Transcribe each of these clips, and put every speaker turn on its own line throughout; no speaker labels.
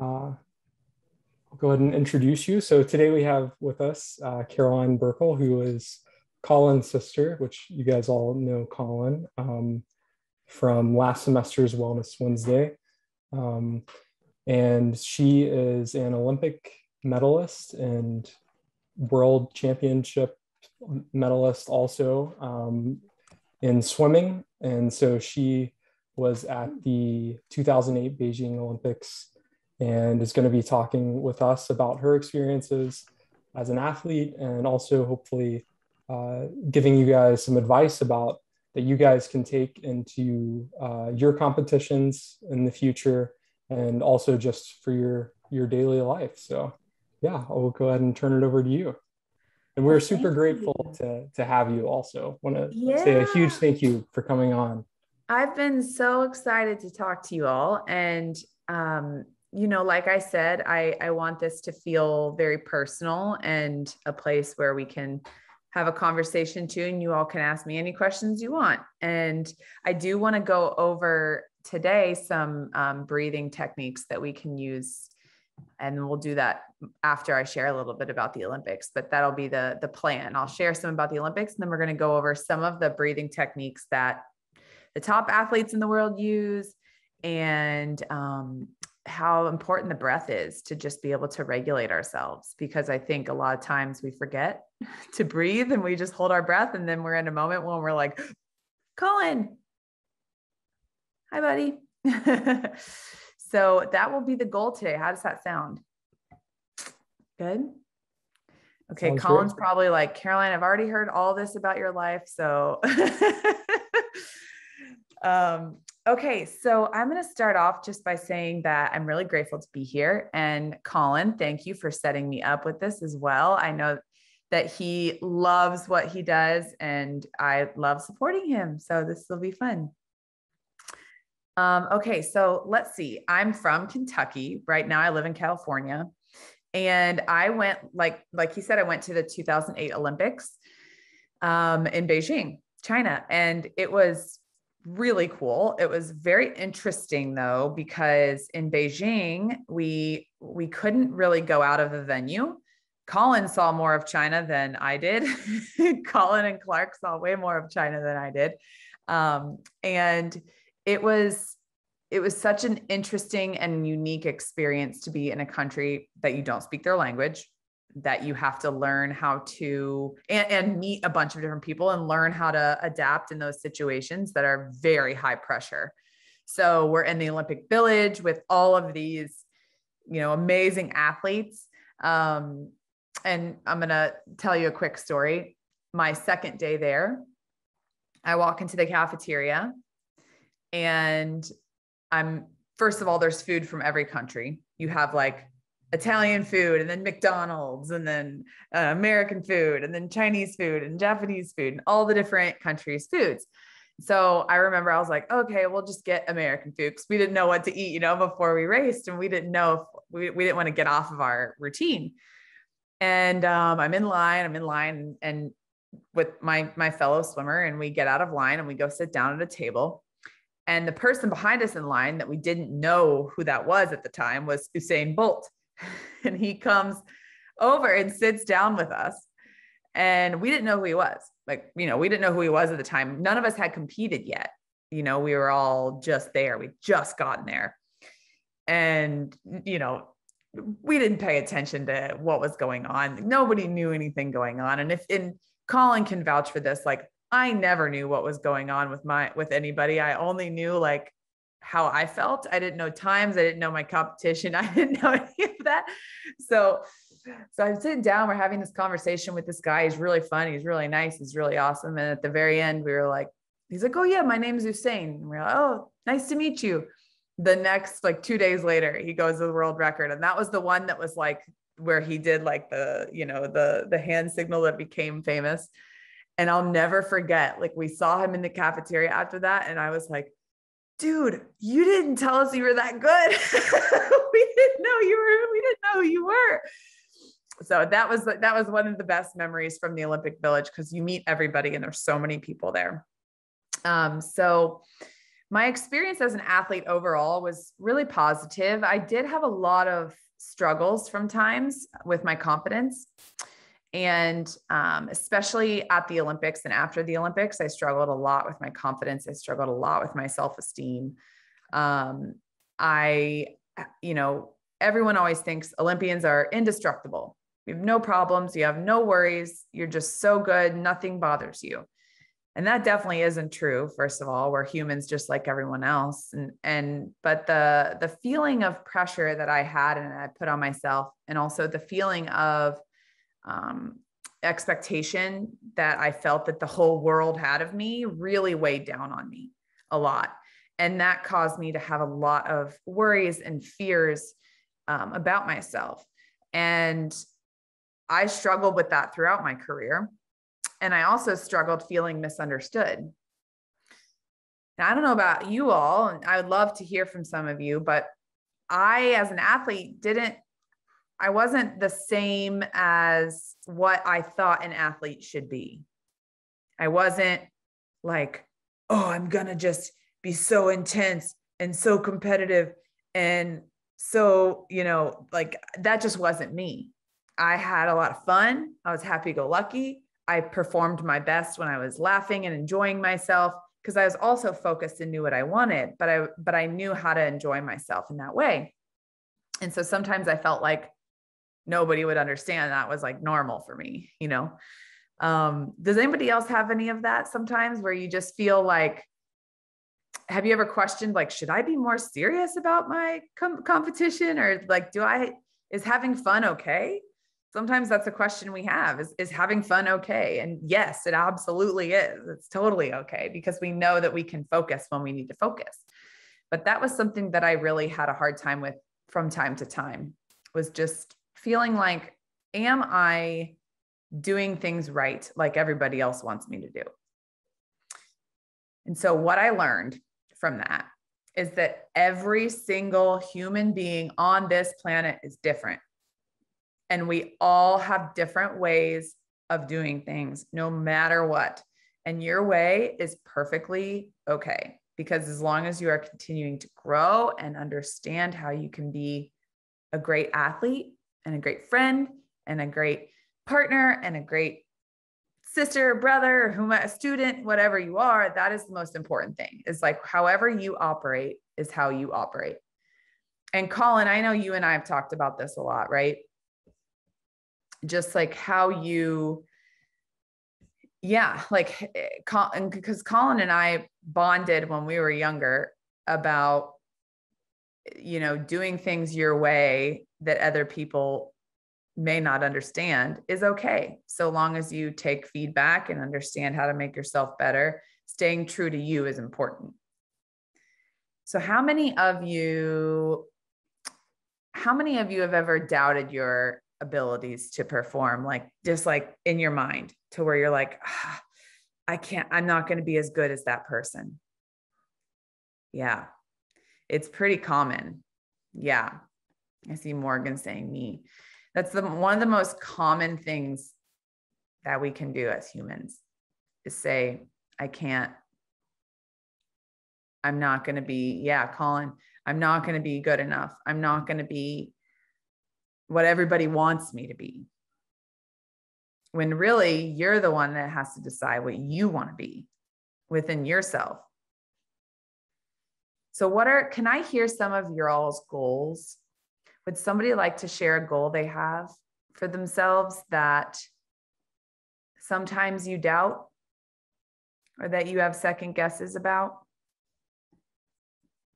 uh, I'll go ahead and introduce you. So today we have with us uh, Caroline Burckle, who is Colin's sister, which you guys all know Colin um, from last semester's Wellness Wednesday. Um, and she is an Olympic medalist and world championship medalist also um, in swimming. And so she was at the 2008 Beijing Olympics and is going to be talking with us about her experiences as an athlete and also hopefully uh, giving you guys some advice about that you guys can take into uh, your competitions in the future and also just for your your daily life. So yeah i'll go ahead and turn it over to you. And we're well, super grateful to, to have you also. Want to yeah. say a huge thank you for coming on.
I've been so excited to talk to you all and um, you know, like I said, I, I want this to feel very personal and a place where we can have a conversation too, and you all can ask me any questions you want. And I do want to go over today some um, breathing techniques that we can use. And we'll do that after I share a little bit about the Olympics, but that'll be the, the plan. I'll share some about the Olympics, and then we're going to go over some of the breathing techniques that the top athletes in the world use and um, how important the breath is to just be able to regulate ourselves because I think a lot of times we forget to breathe and we just hold our breath and then we're in a moment when we're like, Colin, hi, buddy. so that will be the goal today. How does that sound? Good. Okay, Sounds Colin's great. probably like, Caroline, I've already heard all this about your life. So um, Okay, so I'm going to start off just by saying that I'm really grateful to be here. And Colin, thank you for setting me up with this as well. I know that he loves what he does, and I love supporting him. So this will be fun. Um, okay, so let's see. I'm from Kentucky. Right now, I live in California. And I went, like, like he said, I went to the 2008 Olympics um, in Beijing, China. And it was really cool. It was very interesting though because in Beijing we we couldn't really go out of the venue. Colin saw more of China than I did. Colin and Clark saw way more of China than I did. Um, and it was it was such an interesting and unique experience to be in a country that you don't speak their language that you have to learn how to and, and, meet a bunch of different people and learn how to adapt in those situations that are very high pressure. So we're in the Olympic Village with all of these, you know, amazing athletes. Um, and I'm gonna tell you a quick story. My second day there, I walk into the cafeteria and I'm first of all, there's food from every country. You have like Italian food and then McDonald's and then uh, American food and then Chinese food and Japanese food and all the different countries' foods. So I remember I was like, okay, we'll just get American food because we didn't know what to eat, you know, before we raced and we didn't know if we, we didn't want to get off of our routine. And um, I'm in line, I'm in line and with my my fellow swimmer and we get out of line and we go sit down at a table and the person behind us in line that we didn't know who that was at the time was Usain Bolt. and he comes over and sits down with us. And we didn't know who he was. Like, you know, we didn't know who he was at the time. None of us had competed yet. You know, we were all just there. We just gotten there. And, you know, we didn't pay attention to what was going on. Nobody knew anything going on. And if in Colin can vouch for this, like I never knew what was going on with my with anybody. I only knew like how I felt. I didn't know times. I didn't know my competition. I didn't know any of that. So, so I'm sitting down. We're having this conversation with this guy. He's really fun. He's really nice. He's really awesome. And at the very end, we were like, he's like, oh yeah, my name is Usain. And we're like, oh, nice to meet you. The next, like two days later, he goes to the world record. And that was the one that was like where he did like the, you know, the the hand signal that became famous. And I'll never forget, like we saw him in the cafeteria after that. And I was like, dude, you didn't tell us you were that good. we didn't know you were, we didn't know you were. So that was that was one of the best memories from the Olympic Village because you meet everybody and there's so many people there. Um, so my experience as an athlete overall was really positive. I did have a lot of struggles from times with my confidence. And um, especially at the Olympics and after the Olympics, I struggled a lot with my confidence. I struggled a lot with my self esteem. Um, I, you know, everyone always thinks Olympians are indestructible. You have no problems, you have no worries, you're just so good, nothing bothers you and that definitely isn't true first of all we're humans just like everyone else and and but the the feeling of pressure that i had and i put on myself and also the feeling of um, expectation that i felt that the whole world had of me really weighed down on me a lot. And that caused me to have a lot of worries and fears um, about myself. And i struggled with that throughout my career. And I also struggled feeling misunderstood. Now, I don't know about you all, and I would love to hear from some of you, but I, as an athlete, didn't, I wasn't the same as what I thought an athlete should be. I wasn't like, oh, I'm going to just be so intense and so competitive and so, you know, like that just wasn't me. I had a lot of fun. I was happy go lucky. I performed my best when I was laughing and enjoying myself because I was also focused and knew what I wanted, but I but I knew how to enjoy myself in that way. And so sometimes I felt like nobody would understand that was like normal for me, you know. Um, does anybody else have any of that sometimes where you just feel like have you ever questioned like should I be more serious about my com- competition or like do I is having fun okay? sometimes that's a question we have is, is having fun okay and yes it absolutely is it's totally okay because we know that we can focus when we need to focus but that was something that i really had a hard time with from time to time was just feeling like am i doing things right like everybody else wants me to do and so what i learned from that is that every single human being on this planet is different and we all have different ways of doing things, no matter what. And your way is perfectly okay because as long as you are continuing to grow and understand how you can be a great athlete and a great friend and a great partner and a great sister, brother, whom a student, whatever you are, that is the most important thing. Is like however you operate is how you operate. And Colin, I know you and I have talked about this a lot, right? just like how you yeah like eh, because colin and i bonded when we were younger about you know doing things your way that other people may not understand is okay. So long as you take feedback and understand how to make yourself better staying true to you is important. So how many of you how many of you have ever doubted your abilities to perform? Like just like in your mind to where you're like ah, i can't i'm not going to be as good as that person. Yeah. It's pretty common. Yeah i see morgan saying me that's the one of the most common things that we can do as humans is say i can't i'm not going to be yeah colin i'm not going to be good enough i'm not going to be what everybody wants me to be. When really you're the one that has to decide what you want to be within yourself. So, what are, can I hear some of your all's goals? Would somebody like to share a goal they have for themselves that sometimes you doubt or that you have second guesses about?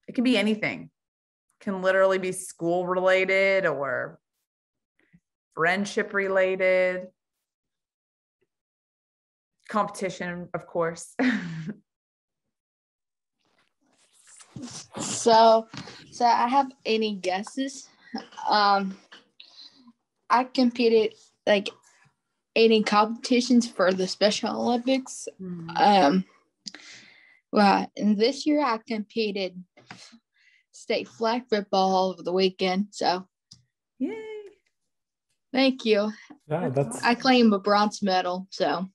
It can be anything, it can literally be school related or friendship related, competition, of course.
so, so I have any guesses. Um, I competed like any competitions for the Special Olympics. Mm-hmm. Um, well, and this year I competed state flag football over the weekend. So,
yay!
Thank you.
Yeah, that's.
I claim a bronze medal. So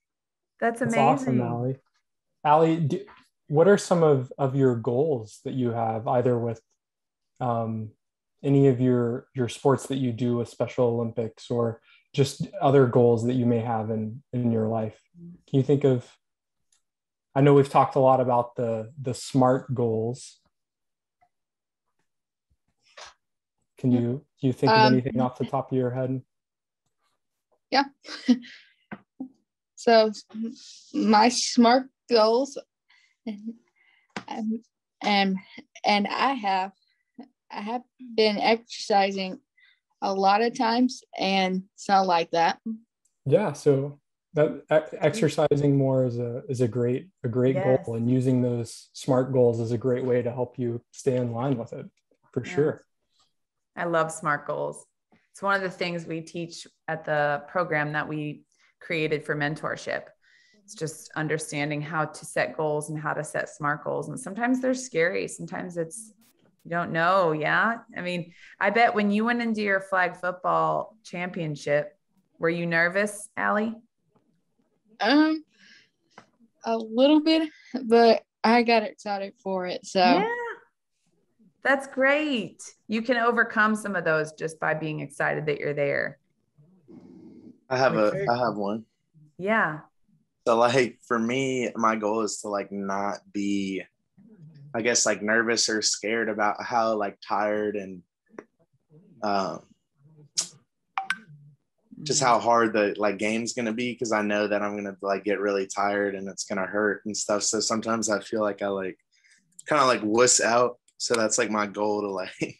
that's amazing. That's awesome,
Allie. Allie, do, what are some of, of your goals that you have either with um, any of your your sports that you do with special olympics or just other goals that you may have in in your life? Can you think of i know we've talked a lot about the the smart goals. Can you do you think of
Um,
anything off the top of your head?
Yeah. so my smart goals and and and I have I have been exercising a lot of times and so like that.
yeah so that exercising more is a is a great a great
Yes.
goal and using those smart goals is a great way to help you stay in line with it for
Yeah.
sure
I love SMART goals. It's one of the things we teach at the program that we created for mentorship. It's just understanding how to set goals and how to set SMART goals. And sometimes they're scary. Sometimes it's, you don't know. Yeah. I mean, I bet when you went into your flag football championship, were you nervous, Allie?
Um a little bit, but I got excited for it. So
Yeah. That's great. You can overcome some of those just by being excited that you're there.
I have
Okay.
a I have one.
Yeah.
So like for me, my goal is to like not be I guess like nervous or scared about how like tired and um just how hard the like game's gonna be because I know that I'm gonna like get really tired and it's gonna hurt and stuff. So sometimes I feel like I like kind of like wuss out. So that's like my goal to like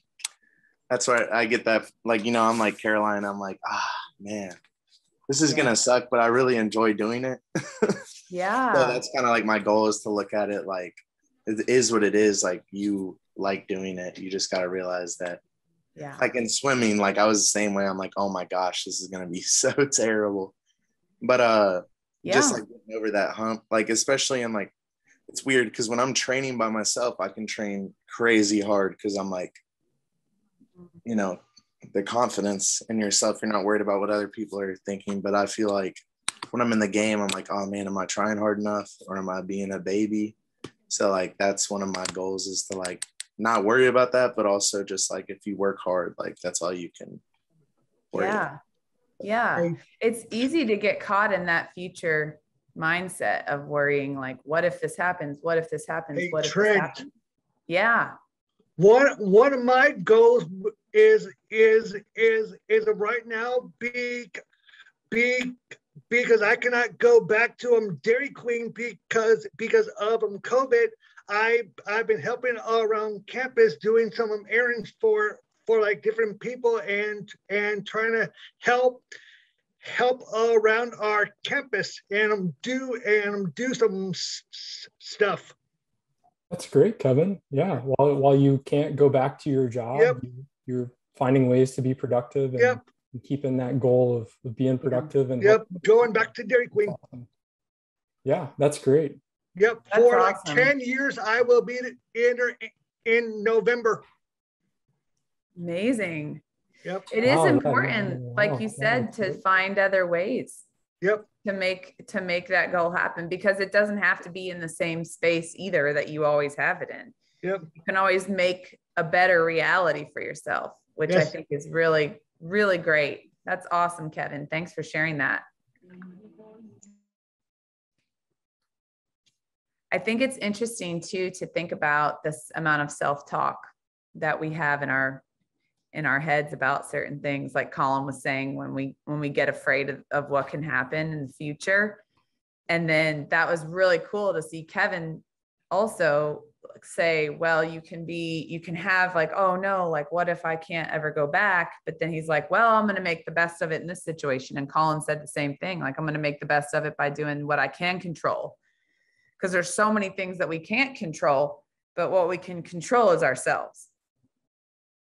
that's where I get that like you know I'm like Caroline I'm like ah man this is
Yeah.
gonna suck but I really enjoy doing it.
Yeah.
so that's kind of like my goal is to look at it like it is what it is like you like doing it. You just got to realize that
yeah.
like in swimming like i was the same way. I'm like oh my gosh this is gonna be so terrible. But uh
yeah.
just like getting over that hump like especially in like it's weird because when i'm training by myself i can train crazy hard because i'm like you know the confidence in yourself. You're not worried about what other people are thinking. But i feel like when i'm in the game i'm like oh man am i trying hard enough or am i being a baby so like that's one of my goals is to like not worry about that but also just like if you work hard like that's all you can worry about.
yeah. Yeah. It's easy to get caught in that future mindset of worrying like, what if this happens? What if this happens?
Hey,
what if
Trent.
this happens? Yeah.
One one of my goals is is is is right now be be because I cannot go back to um Dairy Queen because because of um COVID. I I've been helping all around campus doing some um, errands for for like different people and and trying to help help all around our campus and um, do and um, do some stuff.
That's great, Kevin. Yeah. While while you can't go back to your job,
Yep.
you, you're finding ways to be productive and,
Yep.
And keeping that goal of, of being productive and
Yep, going back to Dairy Queen.
Awesome. Yeah, that's great.
Yep,
That's
for like 10 years, I will be in in November.
Amazing.
Yep,
It is
Wow,
important,
wow,
like you said, to
great.
find other ways
yep,
to make to make that goal happen because it doesn't have to be in the same space either that you always have it in.
yep.
you can always make a better reality for yourself, which I think is really, really great. That's awesome, Kevin. Thanks for sharing that. I think it's interesting too to think about this amount of self-talk that we have in our in our heads about certain things like Colin was saying when we when we get afraid of, of what can happen in the future. And then that was really cool to see Kevin also say, well, you can be, you can have like, oh no, like what if I can't ever go back? But then he's like, well, I'm going to make the best of it in this situation. And Colin said the same thing, like I'm going to make the best of it by doing what I can control. Because there's so many things that we can't control, but what we can control is ourselves.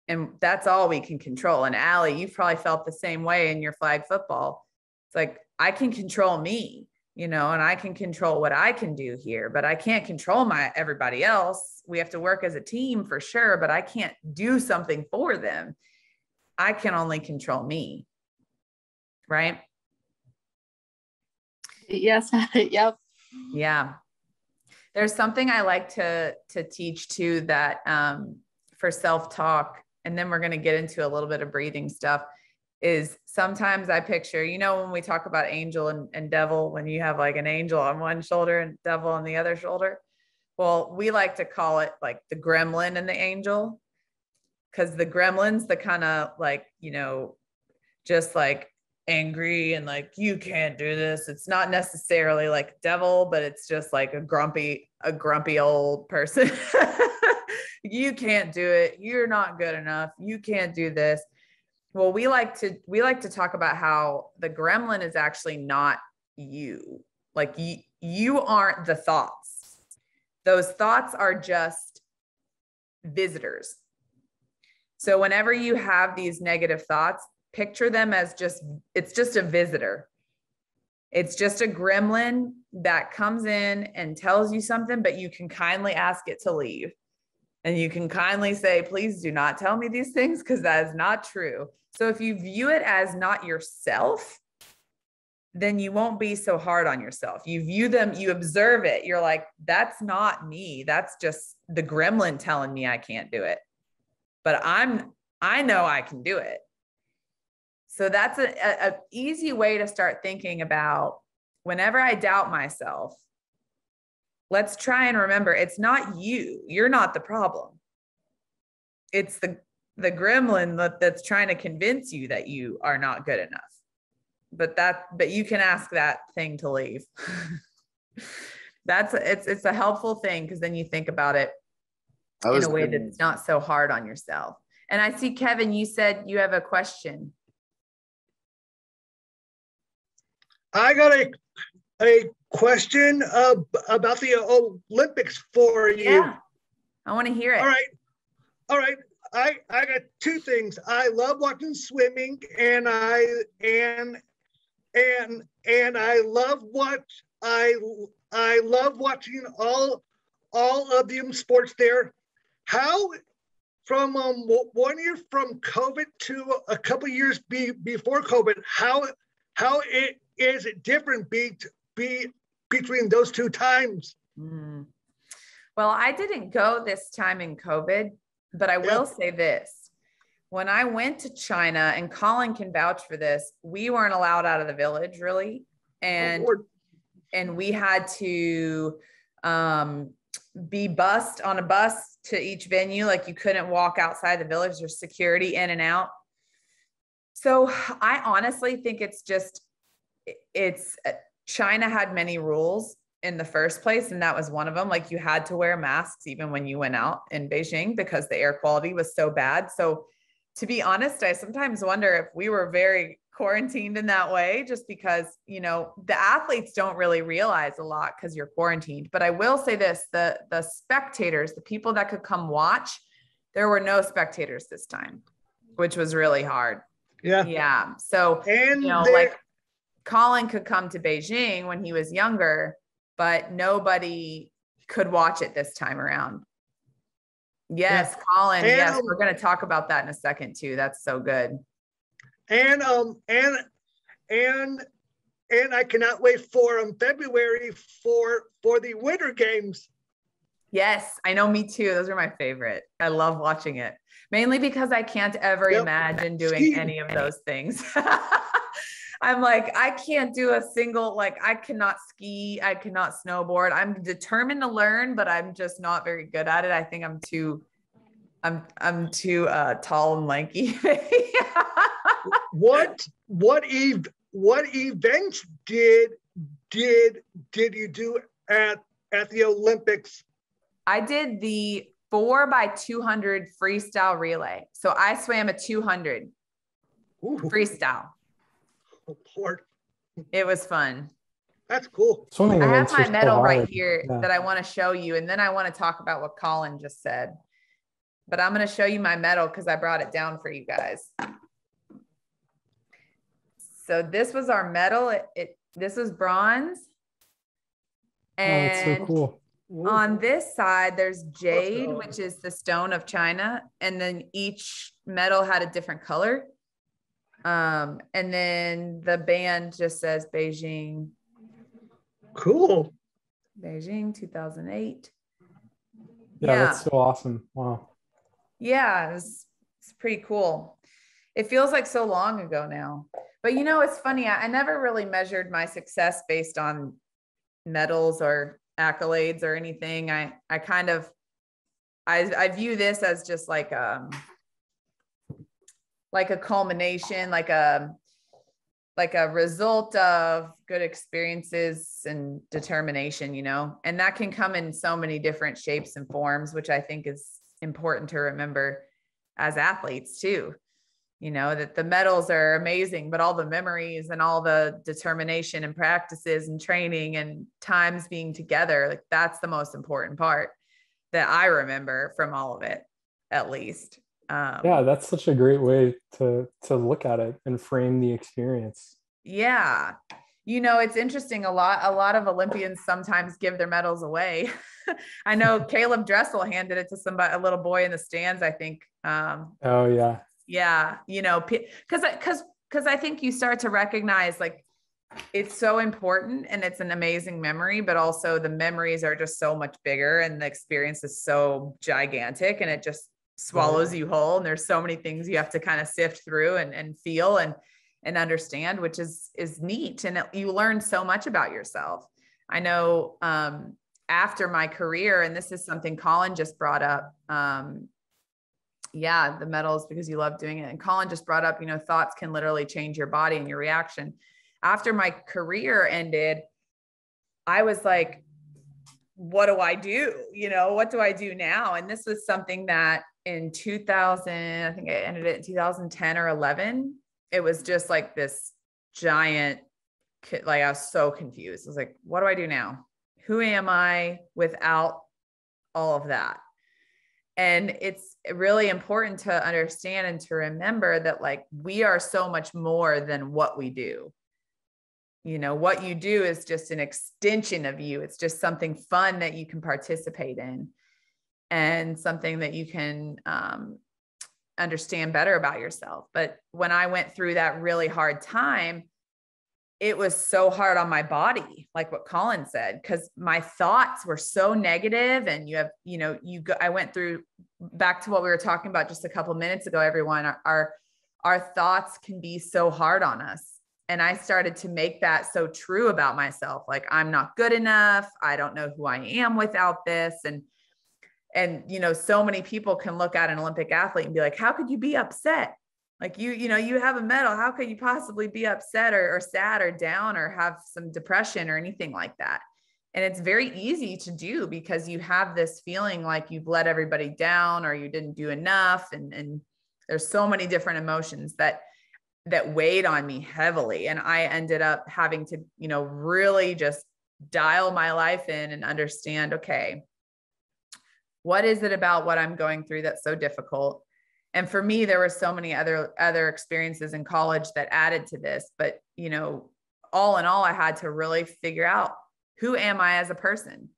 And that's all we can control. And Allie, you've probably felt the same way in your flag football. It's like I can control me you know and i can control what i can do here but i can't control my everybody else we have to work as a team for sure but i can't do something for them i can only control me right
Yes. yep.
yeah There's something I like to to teach too that um, for self talk, and then we're going to get into a little bit of breathing stuff. Is sometimes I picture, you know, when we talk about angel and, and devil, when you have like an angel on one shoulder and devil on the other shoulder. Well, we like to call it like the gremlin and the angel because the gremlin's the kind of like, you know, just like angry and like you can't do this. It's not necessarily like devil but it's just like a grumpy a grumpy old person. You can't do it. You're not good enough. You can't do this well we like to we like to talk about how the gremlin is actually not you. Like you you aren't the thoughts. Those thoughts are just visitors. So whenever you have these negative thoughts picture them as just it's just a visitor. It's just a gremlin that comes in and tells you something but you can kindly ask it to leave and you can kindly say please do not tell me these things because that is not true. So if you view it as not yourself then you won't be so hard on yourself. You view them you observe it. You're like that's not me. That's just the gremlin telling me i can't do it. But i'm i know i can do it. So that's a, a, a easy way to start thinking about whenever I doubt myself, let's try and remember it's not you. You're not the problem. It's the the gremlin that, that's trying to convince you that you are not good enough. But that but you can ask that thing to leave. that's it's it's a helpful thing because then you think about it in a way that's not so hard on yourself. And I see Kevin, you said you have a question.
I got a a question uh, about the Olympics for you.
Yeah, I want to hear it.
All right, all right. I I got two things. I love watching swimming, and I and and and I love what I I love watching all all of the sports there. How from um, one year from COVID to a couple years be, before COVID, how how it is it different be, be, between those two times?
Mm. Well, I didn't go this time in COVID, but I will say this. When I went to China, and Colin can vouch for this, we weren't allowed out of the village really. And oh, and we had to um, be bussed on a bus to each venue. Like you couldn't walk outside the village. There's security in and out. So I honestly think it's just it's China had many rules in the first place and that was one of them. Like you had to wear masks even when you went out in Beijing because the air quality was so bad. So to be honest I sometimes wonder if we were very quarantined in that way just because you know the athletes don't really realize a lot cuz you're quarantined. But I will say this the the spectators the people that could come watch there were no spectators this time which was really hard.
Yeah.
Yeah. So and you know like Colin could come to Beijing when he was younger, but nobody could watch it this time around. Yes, yeah. Colin. And, yes, um, we're going to talk about that in a second too. That's so good.
And um and and and I cannot wait for um February for for the Winter Games.
Yes, I know. Me too. Those are my favorite. I love watching it mainly because I can't ever yep. imagine doing any of those things. I'm like, I can't do a single, like, I cannot ski, I cannot snowboard. I'm determined to learn, but I'm just not very good at it. I think I'm too, I'm, I'm too uh, tall and lanky.
what, what, ev- what events did, did, did you do at, at the Olympics?
I did the four by 200 freestyle relay. So I swam a 200 Ooh. freestyle. It was fun.
That's cool.
Swimming I have my medal right here yeah. that I want to show you, and then I want to talk about what Colin just said. But I'm going to show you my medal because I brought it down for you guys. So this was our medal. It, it this was bronze. And oh, so cool. on this side, there's jade, which is the stone of China, and then each medal had a different color. Um, and then the band just says Beijing.
Cool.
Beijing 2008.
Yeah, yeah, that's so awesome. Wow.
Yeah, it was, it's pretty cool. It feels like so long ago now. But you know, it's funny. I, I never really measured my success based on medals or accolades or anything. I I kind of I I view this as just like um like a culmination, like a like a result of good experiences and determination, you know, and that can come in so many different shapes and forms, which I think is important to remember as athletes too. You know, that the medals are amazing, but all the memories and all the determination and practices and training and times being together, like that's the most important part that I remember from all of it, at least.
Um, yeah, that's such a great way to to look at it and frame the experience.
Yeah. You know, it's interesting. A lot, a lot of Olympians sometimes give their medals away. I know Caeleb Dressel handed it to somebody, a little boy in the stands. I think. Um,
oh yeah.
Yeah, you know, because because because I think you start to recognize like it's so important and it's an amazing memory, but also the memories are just so much bigger and the experience is so gigantic and it just swallows you whole and there's so many things you have to kind of sift through and, and feel and and understand which is is neat and it, you learn so much about yourself. I know um, after my career and this is something colin just brought up um, yeah the medals because you love doing it and colin just brought up you know thoughts can literally change your body and your reaction. After my career ended i was like what do i do? You know what do i do now? And this was something that in 2000, I think I ended it in 2010 or 11. It was just like this giant, like I was so confused. I was like, what do I do now? Who am I without all of that? And it's really important to understand and to remember that, like, we are so much more than what we do. You know, what you do is just an extension of you, it's just something fun that you can participate in and something that you can um, understand better about yourself. But when I went through that really hard time, it was so hard on my body, like what Colin said, because my thoughts were so negative. And you have, you know, you go, I went through back to what we were talking about just a couple minutes ago, everyone. Our, our, our thoughts can be so hard on us. And I started to make that so true about myself. Like, I'm not good enough. I don't know who I am without this. And and you know so many people can look at an olympic athlete and be like how could you be upset? Like you you know you have a medal. How could you possibly be upset or, or sad or down or have some depression or anything like that? And it's very easy to do because you have this feeling like you've let everybody down or you didn't do enough. And and there's so many different emotions that that weighed on me heavily. And i ended up having to you know really just dial my life in and understand okay what is it about what i'm going through that's so difficult? And for me there were so many other other experiences in college that added to this but you know all in all i had to really figure out who am i as a person?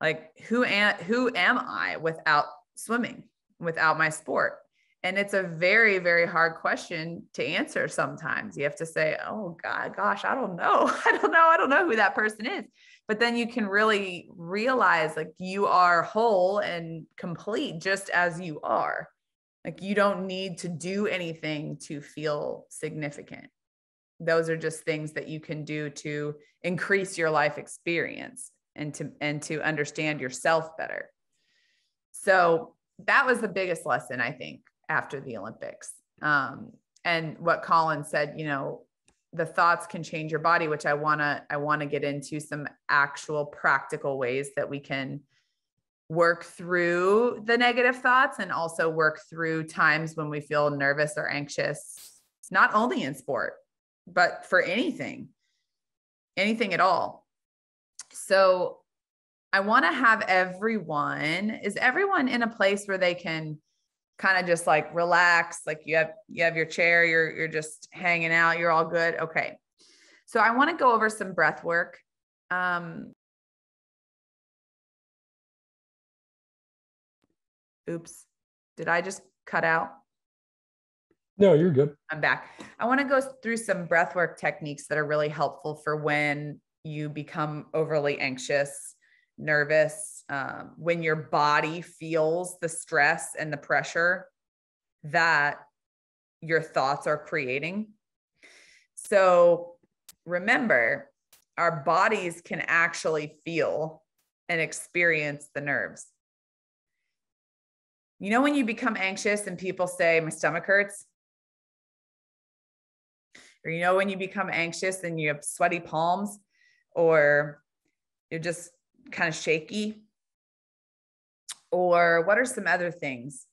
Like who am who am i without swimming without my sport? And it's a very very hard question to answer sometimes. You have to say oh god gosh i don't know. I don't know. I don't know who that person is but then you can really realize like you are whole and complete just as you are. Like you don't need to do anything to feel significant. Those are just things that you can do to increase your life experience and to and to understand yourself better. So that was the biggest lesson i think after the olympics. Um, and what colin said you know the thoughts can change your body which i want to i want to get into some actual practical ways that we can work through the negative thoughts and also work through times when we feel nervous or anxious not only in sport but for anything anything at all. So i want to have everyone is everyone in a place where they can kind of just like relax like you have you have your chair you're you're just hanging out you're all good okay. So i want to go over some breath work um oops did i just cut out?
No you're good.
I'm back. I want to go through some breath work techniques that are really helpful for when you become overly anxious, nervous, um, when your body feels the stress and the pressure that your thoughts are creating. So remember, our bodies can actually feel and experience the nerves. You know, when you become anxious and people say, My stomach hurts? Or you know, when you become anxious and you have sweaty palms, or you're just kind of shaky? Or what are some other things?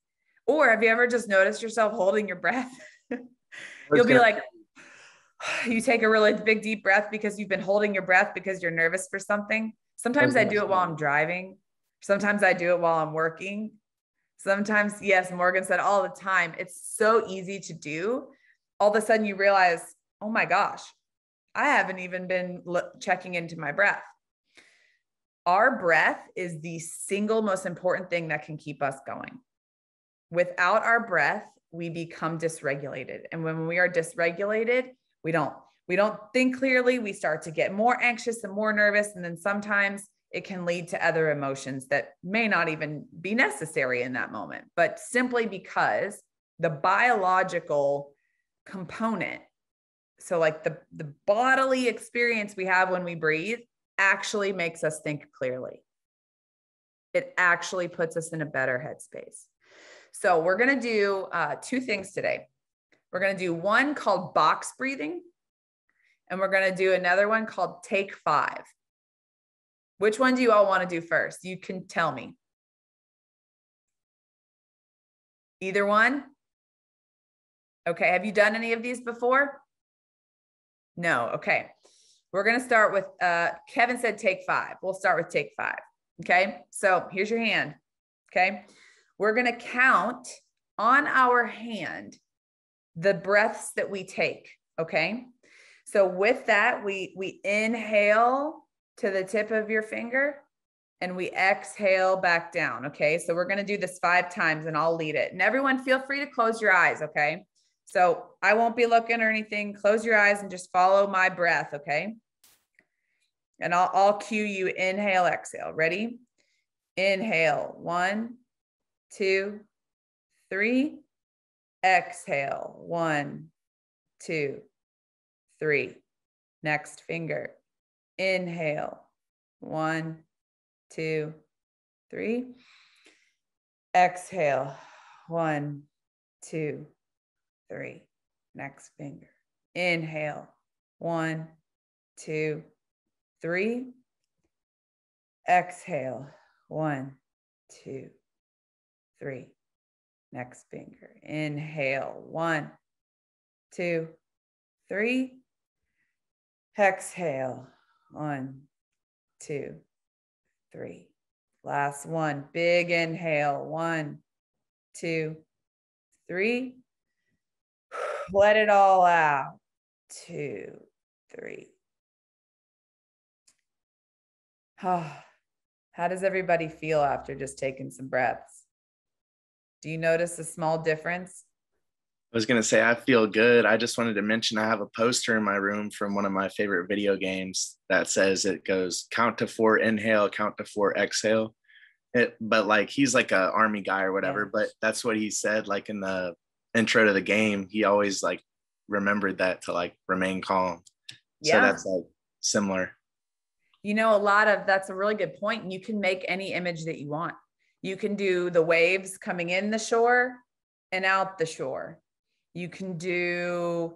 Or have you ever just noticed yourself holding your breath? You'll be like, you take a really big deep breath because you've been holding your breath because you're nervous for something. Sometimes I do it while I'm driving. Sometimes I do it while I'm working. Sometimes, yes, Morgan said all the time. It's so easy to do. All of a sudden, you realize, oh my gosh, I haven't even been checking into my breath. Our breath is the single most important thing that can keep us going. Without our breath, we become dysregulated. And when we are dysregulated, we don't we don't think clearly, we start to get more anxious and more nervous and then sometimes it can lead to other emotions that may not even be necessary in that moment, but simply because the biological component so like the the bodily experience we have when we breathe actually makes us think clearly. It actually puts us in a better headspace. So we're going to do uh, two things today. We're going to do one called box breathing and we're going to do another one called take five. Which one do you all want to do first? You can tell me. Either one? Okay have you done any of these before? No. Okay. We're going to start with uh, Kevin said take five. We'll start with take five. Okay. So here's your hand. Okay. We're going to count on our hand the breaths that we take. Okay. So with that, we we inhale to the tip of your finger and we exhale back down. Okay. So we're going to do this five times and I'll lead it. And everyone feel free to close your eyes. Okay. So I won't be looking or anything. Close your eyes and just follow my breath, okay? And I'll, I'll cue you inhale, exhale. Ready? Inhale, one, two, three. Exhale, one, two, three. Next finger. Inhale, one, two, three. Exhale, one, two, three. Next finger. Inhale. One, two, three. Exhale. One, two, three. Next finger. Inhale. One, two, three. Exhale. One, two, three. Last one. Big inhale. One, two, three. Let it all out. Two, three. Oh, how does everybody feel after just taking some breaths? Do you notice a small difference?
I was going to say, I feel good. I just wanted to mention I have a poster in my room from one of my favorite video games that says it goes count to four, inhale, count to four, exhale. It, but like he's like a army guy or whatever, yeah. but that's what he said like in the intro to the game, he always like remembered that to like remain calm. Yeah. So that's like similar.
You know, a lot of that's a really good point. You can make any image that you want. You can do the waves coming in the shore and out the shore. You can do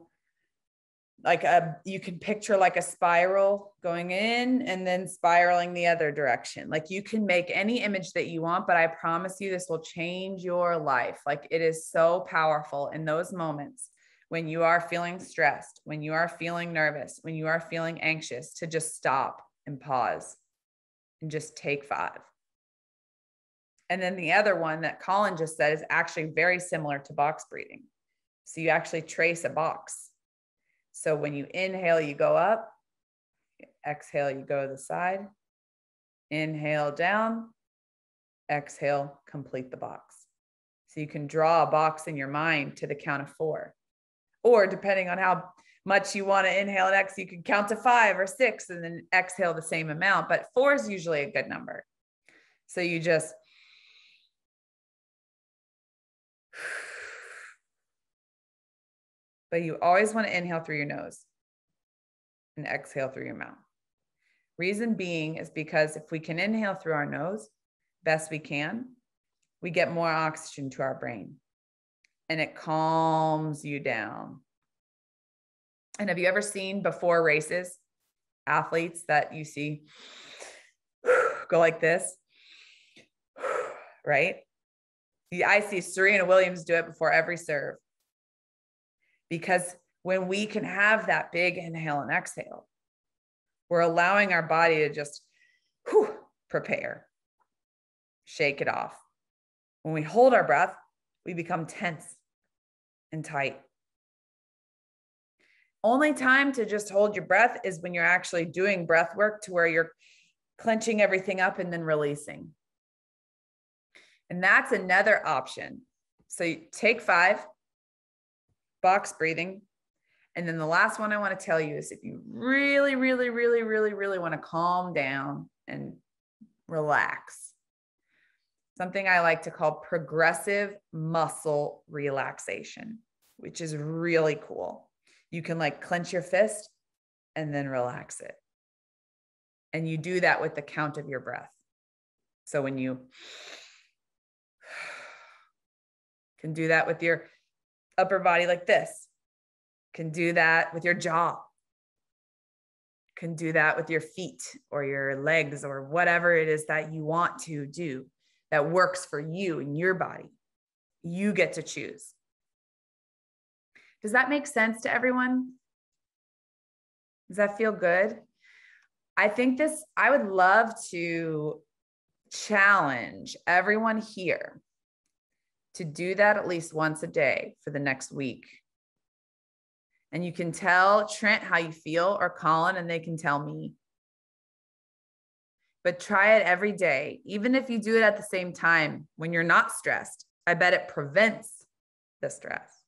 like a you can picture like a spiral going in and then spiraling the other direction like you can make any image that you want but i promise you this will change your life like it is so powerful in those moments when you are feeling stressed when you are feeling nervous when you are feeling anxious to just stop and pause and just take five and then the other one that colin just said is actually very similar to box breathing so you actually trace a box so when you inhale, you go up, exhale, you go to the side, inhale down, exhale, complete the box. So you can draw a box in your mind to the count of four. Or depending on how much you want to inhale and exhale. You can count to five or six and then exhale the same amount, but four is usually a good number. So you just but you always want to inhale through your nose and exhale through your mouth. Reason being is because if we can inhale through our nose, best we can, we get more oxygen to our brain and it calms you down. And have you ever seen before races athletes that you see go like this? Right? I see Serena Williams do it before every serve because when we can have that big inhale and exhale, we're allowing our body to just whew, prepare, shake it off. When we hold our breath, we become tense and tight. Only time to just hold your breath is when you're actually doing breath work to where you're clenching everything up and then releasing. And that's another option. So take five, box breathing. And then the last one I want to tell you is if you really, really, really, really, really want to calm down and relax, something I like to call progressive muscle relaxation, which is really cool. You can like clench your fist and then relax it. And you do that with the count of your breath. So when you can do that with your upper body like this. Can do that with your jaw. Can do that with your feet or your legs or whatever it is that you want to do that works for you and your body. You get to choose. Does that make sense to everyone? Does that feel good? I think this, I would love to challenge everyone here to do that at least once a day for the next week. And you can tell Trent how you feel or Colin, and they can tell me. But try it every day, even if you do it at the same time when you're not stressed. I bet it prevents the stress.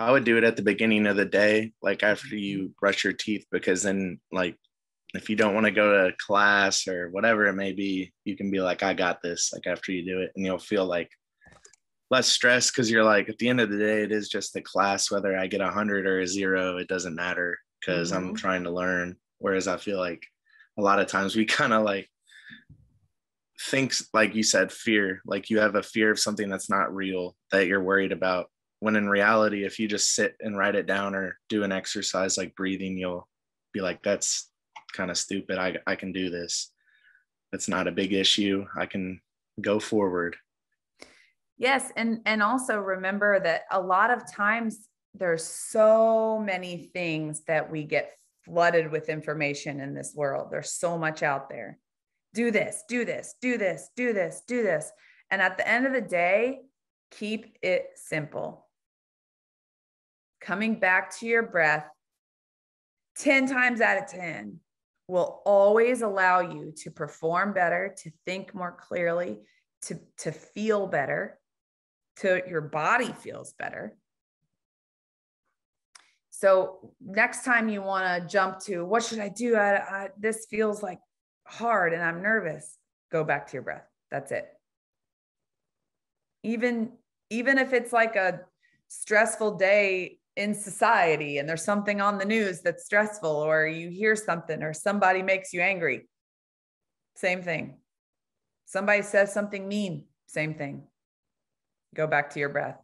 I would do it at the beginning of the day, like after you brush your teeth, because then, like, if you don't want to go to class or whatever it may be, you can be like, I got this, like after you do it, and you'll feel like less stress because you're like, at the end of the day, it is just the class, whether I get a hundred or a zero, it doesn't matter because mm-hmm. I'm trying to learn. Whereas I feel like a lot of times we kind of like thinks like you said fear like you have a fear of something that's not real that you're worried about when in reality if you just sit and write it down or do an exercise like breathing you'll be like that's kind of stupid. I, I can do this. It's not a big issue. I can go forward.
Yes. And, and also remember that a lot of times there's so many things that we get flooded with information in this world. There's so much out there. Do this, do this, do this, do this, do this. And at the end of the day, keep it simple. Coming back to your breath 10 times out of 10 will always allow you to perform better, to think more clearly, to, to feel better, to your body feels better. So next time you want to jump to what should I do? I, I, this feels like hard and I'm nervous. Go back to your breath. That's it. Even even if it's like a stressful day in society and there's something on the news that's stressful or you hear something or somebody makes you angry same thing. Somebody says something mean same thing. Go back to your breath.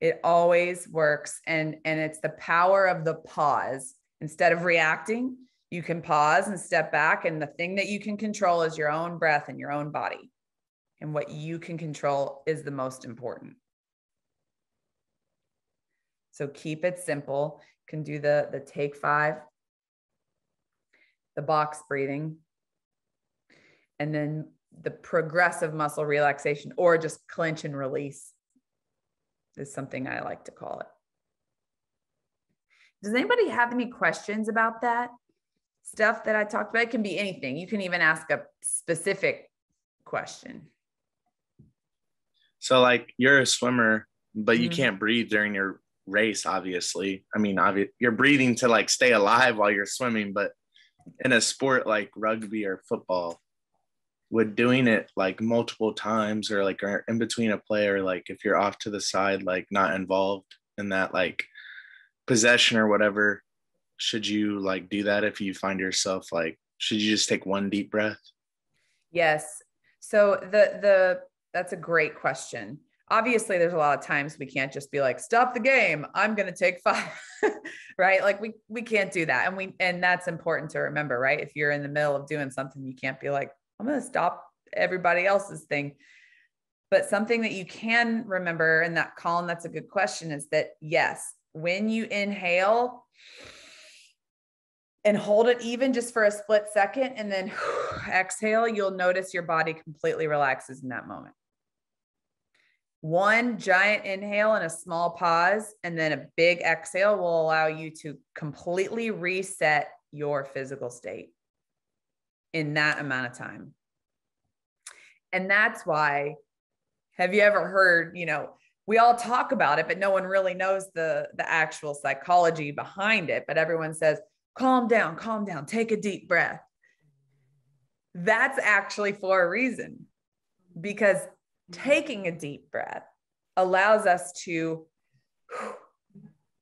It always works and and it's the power of the pause. Instead of reacting you can pause and step back and the thing that you can control is your own breath and your own body. And what you can control is the most important so keep it simple. You can do the, the take five, the box breathing, and then the progressive muscle relaxation or just clench and release is something I like to call it. Does anybody have any questions about that stuff that I talked about? It can be anything. You can even ask a specific question.
So, like, you're a swimmer but you
Mhm.
can't breathe during your race. Obviously, I mean, obvi- you're breathing to like stay alive while you're swimming, but in a sport like rugby or football, with doing it like multiple times or like or in between a play or like if you're off to the side, like not involved in that like possession or whatever, should you like do that if you find yourself like should you just take one deep breath?
Yes. So the the that's a great question. Obviously, there's a lot of times we can't just be like, stop the game. I'm gonna take five. right. Like we we can't do that. And we and that's important to remember, right? If you're in the middle of doing something, you can't be like, I'm gonna stop everybody else's thing. But something that you can remember in that Colin, that's a good question, is that yes, when you inhale, and hold it even just for a split second and then exhale, you'll notice your body completely relaxes in that moment. One giant inhale and a small pause, and then a big exhale will allow you to completely reset your physical state in that amount of time. And that's why, have you ever heard, you know, we all talk about it, but no one really knows the, the actual psychology behind it. But everyone says, calm down, calm down, take a deep breath. That's actually for a reason because taking a deep breath allows us to,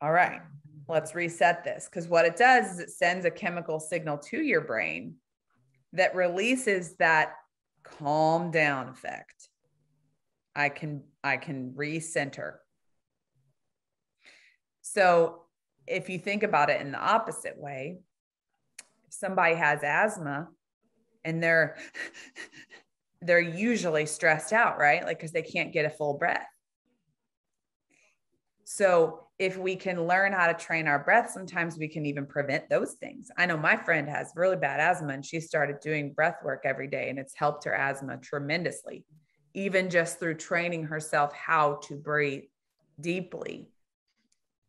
all right, let's reset this. Because what it does is it sends a chemical signal to your brain that releases that calm down effect. I can I can recenter. So if you think about it in the opposite way, if somebody has asthma and they're they're usually stressed out, right? Like because they can't get a full breath. So if we can learn how to train our breath, sometimes we can even prevent those things. I know my friend has really bad asthma and she started doing breath work every day and it's helped her asthma tremendously, even just through training herself how to breathe deeply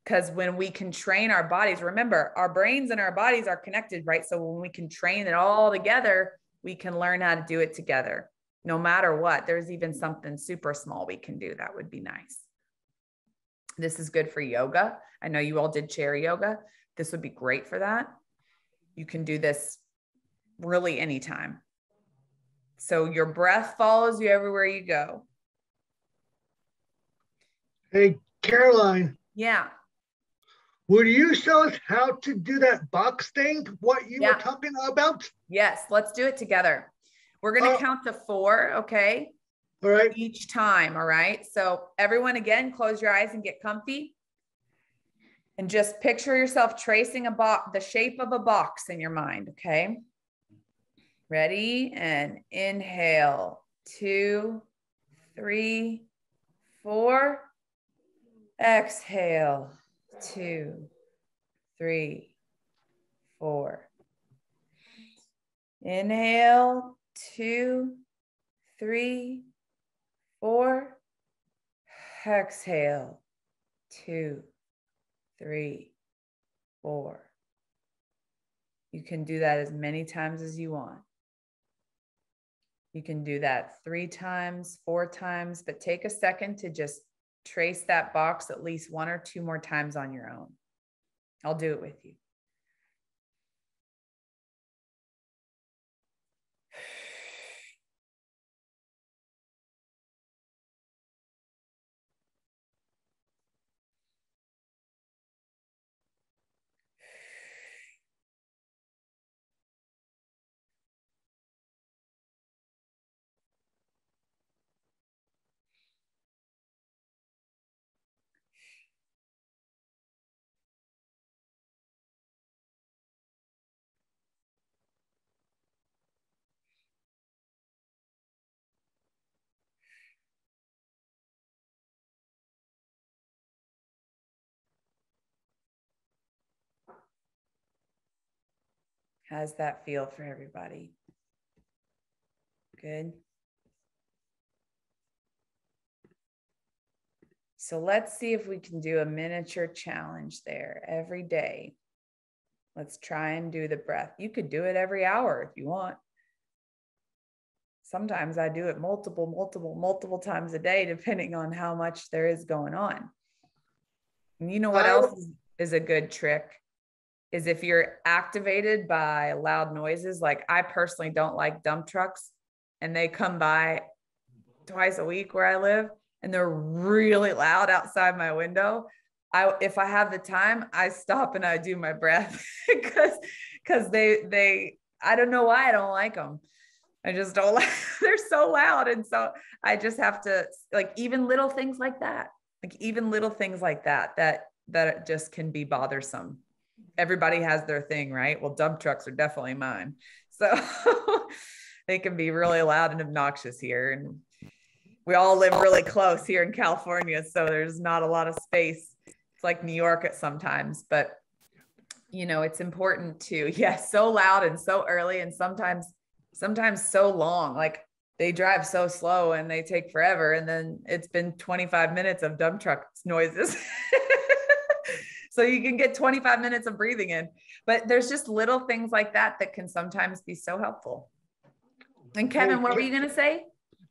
because when we can train our bodies remember our brains and our bodies are connected right so when we can train it all together we can learn how to do it together no matter what there's even something super small we can do that would be nice. This is good for yoga. I know you all did chair yoga. This would be great for that. You can do this really anytime. So your breath follows you everywhere you go.
Hey, Caroline,
yeah.
Would you show us how to do that box thing? What you
Yeah.
were talking about?
yes let's do it together we're going to
Oh.
count to four okay
All right.
each time. All right. So, everyone, again, close your eyes and get comfy. And just picture yourself tracing a box, the shape of a box in your mind. Okay. Ready? And inhale. Two, three, four. Exhale. Two, three, four. Inhale. Two, three, four. Exhale. Two, three, four. You can do that as many times as you want. You can do that three times, four times, but take a second to just trace that box at least one or two more times on your own. I'll do it with you. How's that feel for everybody? Good. So let's see if we can do a miniature challenge there every day. Let's try and do the breath. You could do it every hour if you want. sometimes I do it multiple, multiple, multiple times a day, depending on how much there is going on. And you know what else is, is a good trick? Is if you're activated by loud noises, like I personally don't like dump trucks and they come by twice a week where I live and they're really loud outside my window. I if I have the time, I stop and I do my breath because because they they I don't know why I don't like them. I just don't like they're so loud. And so I just have to like even little things like that, like even little things like that, that that just can be bothersome. Everybody has their thing, right? Well, dump trucks are definitely mine. So they can be really loud and obnoxious here. And we all live really close here in California. So there's not a lot of space. It's like New York at sometimes, but you know, it's important to, yes, yeah, so loud and so early and sometimes sometimes so long. Like they drive so slow and they take forever. And then it's been 25 minutes of dump truck noises. so you can get 25 minutes of breathing in. But there's just little things like that that can sometimes be so helpful. And Kevin, what were you going to say?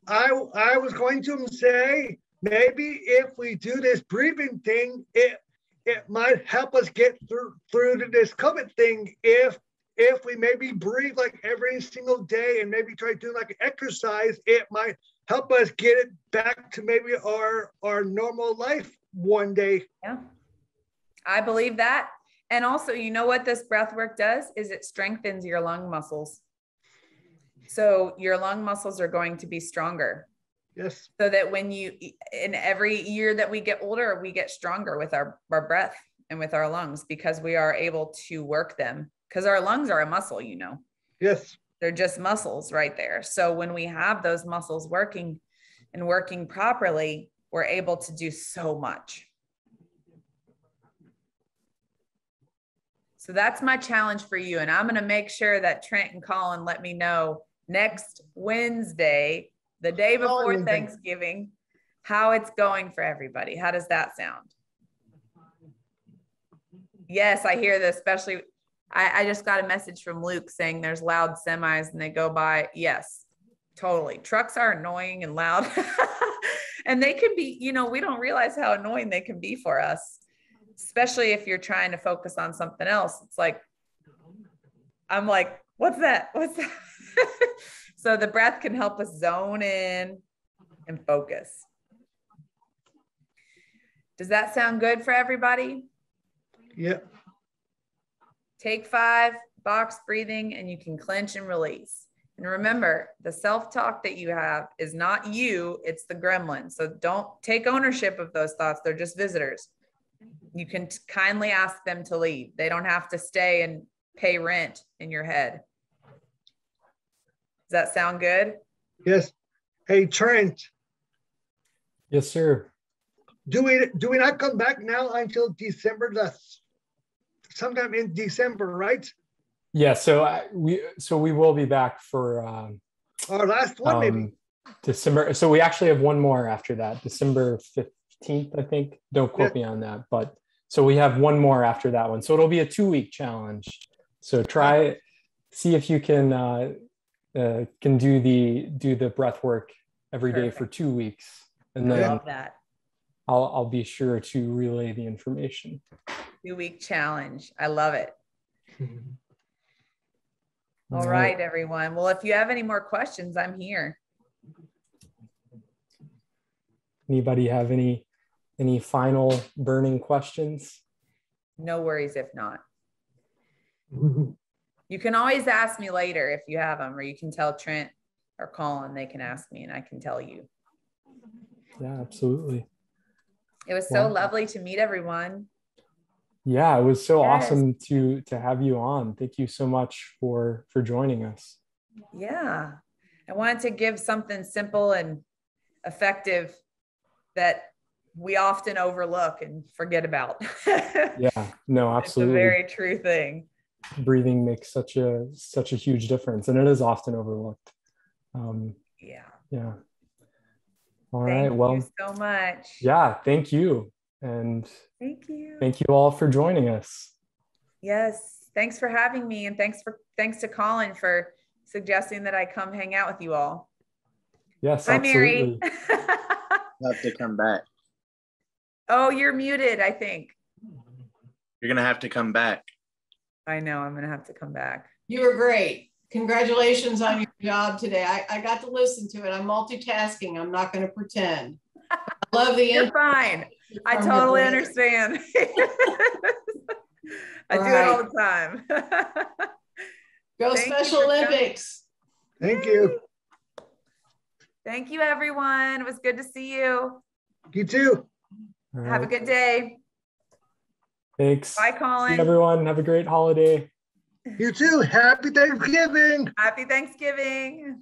I, I was going to say maybe if we do this breathing thing, it it might help us get through through to this COVID thing if if we maybe breathe like every single day and maybe try doing like exercise, it might help us get it back to maybe our our normal life one day.
Yeah. I believe that. And also, you know what this breath work does is it strengthens your lung muscles. So your lung muscles are going to be stronger.
Yes.
So that when you in every year that we get older, we get stronger with our, our breath and with our lungs because we are able to work them because our lungs are a muscle, you know.
Yes.
They're just muscles right there. So when we have those muscles working and working properly, we're able to do so much. So that's my challenge for you. And I'm going to make sure that Trent and Colin let me know next Wednesday, the day before Thanksgiving, how it's going for everybody. How does that sound? Yes, I hear this, especially I, I just got a message from Luke saying there's loud semis and they go by. Yes, totally. Trucks are annoying and loud. and they can be, you know, we don't realize how annoying they can be for us, especially if you're trying to focus on something else. It's like, I'm like, what's that? What's that? so the breath can help us zone in and focus. Does that sound good for everybody?
Yep.
Take five, box breathing, and you can clench and release. And remember, the self talk that you have is not you, it's the gremlin. So don't take ownership of those thoughts. They're just visitors. You can t- kindly ask them to leave. They don't have to stay and pay rent in your head. Does that sound good?
Yes. Hey, Trent.
Yes, sir.
Do we do we not come back now until December the sometime in December, right?
Yeah, so I, we so we will be back for um,
our last one, um, maybe
December. So we actually have one more after that, December fifteenth, I think. Don't quote yeah. me on that, but so we have one more after that one. So it'll be a two week challenge. So try see if you can uh, uh, can do the do the breath work every Perfect. day for two weeks, and then I love that. I'll I'll be sure to relay the information
two week challenge. I love it. All right, everyone. Well, if you have any more questions, I'm here.
Anybody have any any final burning questions?
No worries if not. you can always ask me later if you have them, or you can tell Trent or Colin, they can ask me and I can tell you.
Yeah, absolutely.
It was so lovely to meet everyone.
Yeah, it was so yes. awesome to to have you on. Thank you so much for for joining us.
Yeah. I wanted to give something simple and effective that we often overlook and forget about.
yeah, no, absolutely.
It's a very true thing.
Breathing makes such a such a huge difference, and it is often overlooked. Um,
yeah.
Yeah. All thank right. Well,
so much.
Yeah. Thank you. And
thank you.
Thank you all for joining us.
Yes. Thanks for having me. And thanks for thanks to Colin for suggesting that I come hang out with you all.
Yes,
Bye, Mary.
absolutely.
have to come back.
Oh, you're muted, I think.
You're gonna have to come back.
I know I'm gonna have to come back.
You were great. Congratulations on your job today. I, I got to listen to it. I'm multitasking. I'm not going to pretend. I love the
You're fine. I totally understand. I do it all the time.
Go
Thank
Special
for coming.
Olympics.
Thank you.
Thank you, everyone. It was good to see you.
You too.
All
Have a good day.
Thanks.
Bye,
See
Colin.
everyone. Have a great holiday.
You too. Happy Thanksgiving.
Happy Thanksgiving.